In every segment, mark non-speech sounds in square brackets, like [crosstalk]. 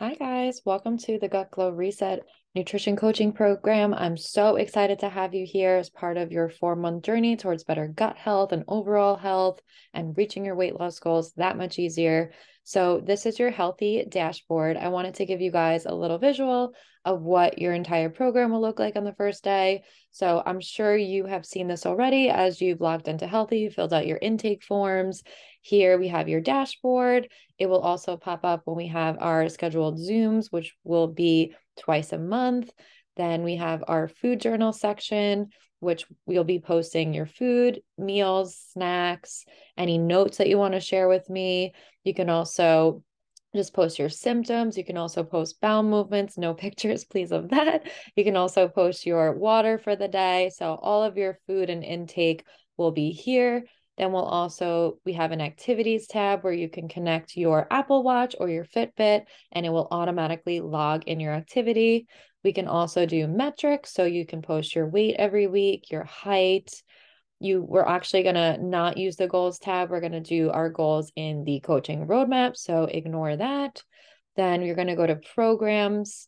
Hi, guys. Welcome to the Gut Glow Reset Nutrition Coaching Program. I'm so excited to have you here as part of your four month journey towards better gut health and overall health and reaching your weight loss goals that much easier. So, this is your Healthie dashboard. I wanted to give you guys a little visual of what your entire program will look like on the first day. So, I'm sure you have seen this already as you've logged into Healthie, filled out your intake forms. Here we have your dashboard. It will also pop up when we have our scheduled Zooms, which will be twice a month. Then we have our food journal section, which we'll be posting your food, meals, snacks, any notes that you want to share with me. You can also just post your symptoms. You can also post bowel movements, no [laughs] pictures, please, of that. You can also post your water for the day. So, all of your food and intake will be here. Then we'll also, we have an activities tab where you can connect your Apple Watch or your Fitbit and it will automatically log in your activity. We can also do metrics. So you can post your weight every week, your height. You we're actually gonna not use the goals tab. We're gonna do our goals in the coaching roadmap. So ignore that. Then you're gonna go to programs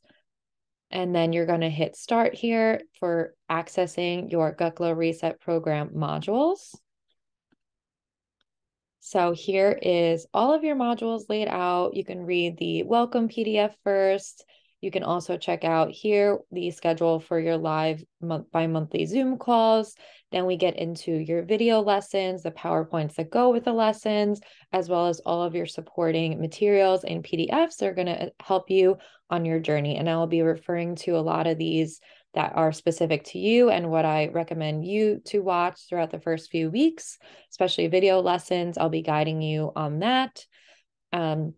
and then you're going to hit start here for accessing your Glow Reset program modules. So here is all of your modules laid out. You can read the welcome PDF first. You can also check out here the schedule for your live month by monthly Zoom calls. Then we get into your video lessons, the PowerPoints that go with the lessons, as well as all of your supporting materials and PDFs that are going to uh, help you on your journey. And I will be referring to a lot of these that are specific to you and what I recommend you to watch throughout the first few weeks, especially video lessons. I'll be guiding you on that. Um,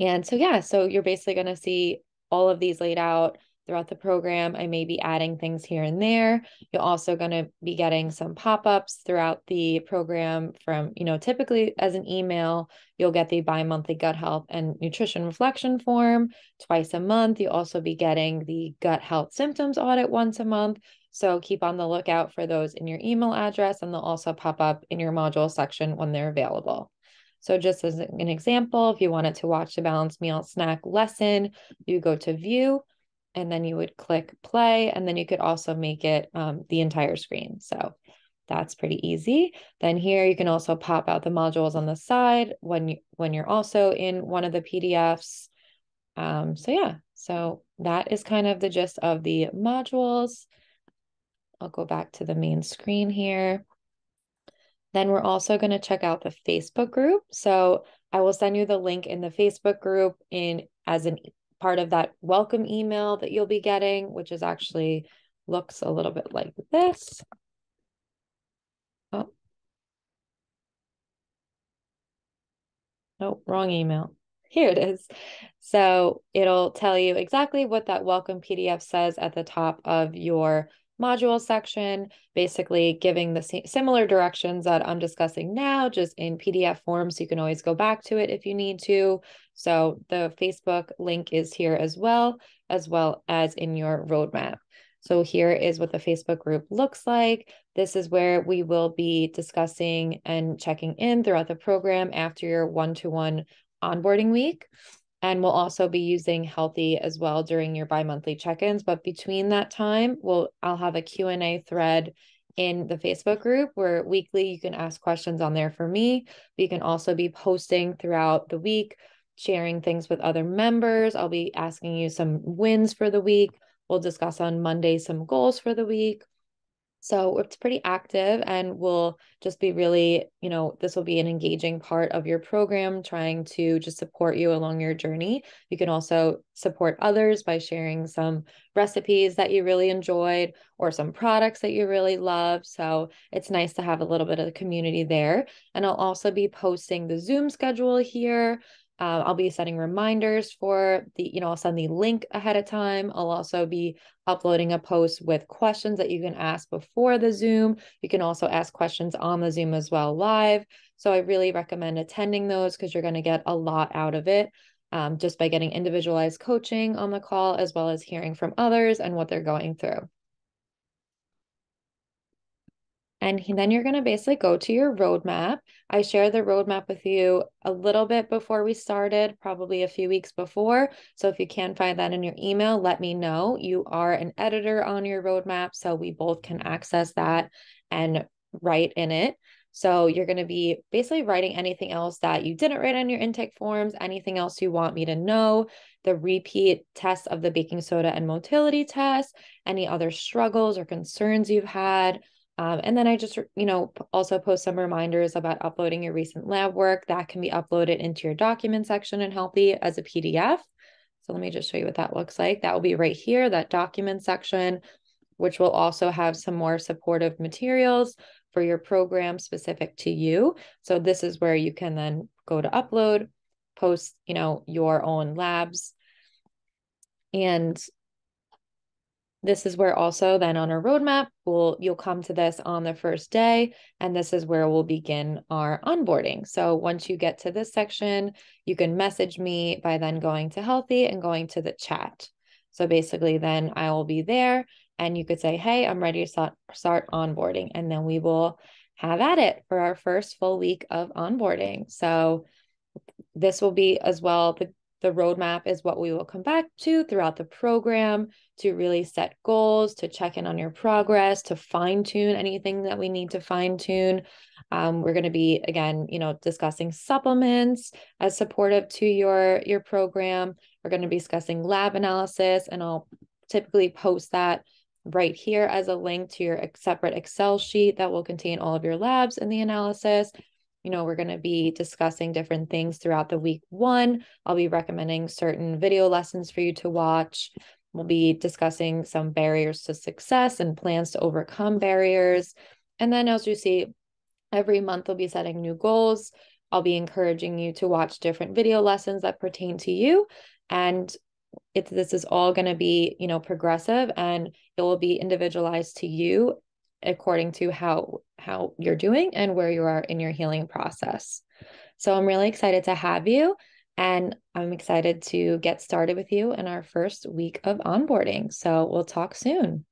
and so, yeah, so you're basically going to see all of these laid out throughout the program. I may be adding things here and there. You're also going to be getting some pop-ups throughout the program from, you know, typically as an email, you'll get the bi-monthly gut health and nutrition reflection form twice a month. You'll also be getting the gut health symptoms audit once a month. So keep on the lookout for those in your email address and they'll also pop up in your module section when they're available. So just as an example, if you wanted to watch the balanced meal snack lesson, you go to view and then you would click play and then you could also make it um, the entire screen. So that's pretty easy. Then here you can also pop out the modules on the side when you when you're also in one of the PDFs. Um, so yeah, so that is kind of the gist of the modules. I'll go back to the main screen here. Then we're also going to check out the Facebook group. So I will send you the link in the Facebook group in as an part of that welcome email that you'll be getting, which is actually looks a little bit like this. Oh. Oh, wrong email. Here it is. So it'll tell you exactly what that welcome PDF says at the top of your module section, basically giving the similar directions that I'm discussing now, just in PDF form. So you can always go back to it if you need to. So the Facebook link is here as well, as well as in your roadmap. So here is what the Facebook group looks like. This is where we will be discussing and checking in throughout the program after your one-to-one onboarding week and we'll also be using Healthie as well during your bi-monthly check-ins but between that time we'll i'll have a q&a thread in the facebook group where weekly you can ask questions on there for me but you can also be posting throughout the week sharing things with other members. I'll be asking you some wins for the week. We'll discuss on monday some goals for the week so it's pretty active and will just be really, you know, this will be an engaging part of your program, trying to just support you along your journey. You can also support others by sharing some recipes that you really enjoyed or some products that you really love. So it's nice to have a little bit of the community there. And I'll also be posting the Zoom schedule here uh, I'll be setting reminders for the, you know, I'll send the link ahead of time. I'll also be uploading a post with questions that you can ask before the Zoom. You can also ask questions on the Zoom as well live. So I really recommend attending those because you're going to get a lot out of it um, just by getting individualized coaching on the call, as well as hearing from others and what they're going through. And then you're going to basically go to your roadmap. I shared the roadmap with you a little bit before we started, probably a few weeks before. So if you can find that in your email, let me know. You are an editor on your roadmap, so we both can access that and write in it. So you're going to be basically writing anything else that you didn't write on your intake forms, anything else you want me to know, the repeat tests of the baking soda and motility test, any other struggles or concerns you've had um, and then I just, you know, also post some reminders about uploading your recent lab work that can be uploaded into your document section in Healthie as a PDF. So let me just show you what that looks like. That will be right here, that document section, which will also have some more supportive materials for your program specific to you. So this is where you can then go to upload, post, you know, your own labs. And this is where also then on our roadmap we'll you'll come to this on the first day and this is where we'll begin our onboarding. So once you get to this section you can message me by then going to Healthie and going to the chat. So basically then i will be there and you could say hey i'm ready to start, start onboarding and then we will have at it for our first full week of onboarding. So this will be as well the the roadmap is what we will come back to throughout the program to really set goals, to check in on your progress, to fine tune anything that we need to fine tune. Um, we're going to be again, you know, discussing supplements as supportive to your your program. We're going to be discussing lab analysis, and I'll typically post that right here as a link to your separate Excel sheet that will contain all of your labs and the analysis you know, we're going to be discussing different things throughout the week one. I'll be recommending certain video lessons for you to watch. We'll be discussing some barriers to success and plans to overcome barriers. And then, as you see, every month we'll be setting new goals. I'll be encouraging you to watch different video lessons that pertain to you. And it's this is all going to be, you know, progressive and it will be individualized to you according to how how you're doing and where you are in your healing process. So I'm really excited to have you and I'm excited to get started with you in our first week of onboarding. So we'll talk soon.